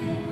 Yeah.